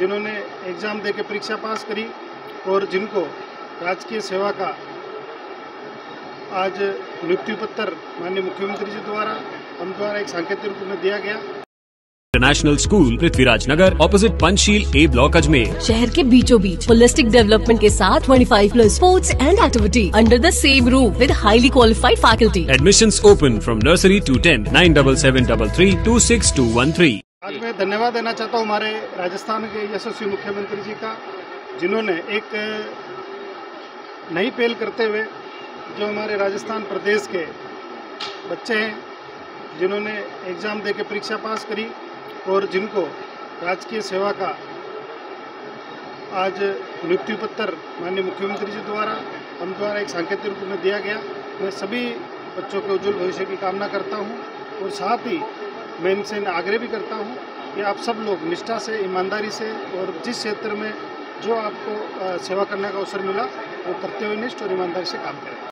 जिन्होंने एग्ज़ाम दे के परीक्षा पास करी और जिनको राजकीय सेवा का आज नियुक्ति पत्र माननीय मुख्यमंत्री जी द्वारा हम द्वारा एक सांकेतिक रूप में दिया गया। International school Prithviraj Nagar opposite Panchsheel A block Ajmer शहर के बीचों बीच होलिस्टिक डेवलपमेंट के साथ 25 plus sports and activity under the same roof with highly qualified faculty Admissions open from nursery to 10 97733 26213. आज मैं धन्यवाद देना चाहता हूँ हमारे राजस्थान के यशस्वी मुख्यमंत्री जी का, जिन्होंने एक नई पहल करते हुए जो हमारे राजस्थान प्रदेश के बच्चे हैं, जिन्होंने एग्ज़ाम दे के परीक्षा पास करी और जिनको राजकीय सेवा का आज नियुक्ति पत्र माननीय मुख्यमंत्री जी द्वारा, हम द्वारा एक सांकेतिक रूप में दिया गया। मैं सभी बच्चों के उज्जवल भविष्य की कामना करता हूँ और साथ ही मैं इनसे आग्रह भी करता हूँ कि आप सब लोग निष्ठा से, ईमानदारी से और जिस क्षेत्र में जो आपको सेवा करने का अवसर मिला, वो करते हुए निष्ठ और ईमानदारी से काम करें।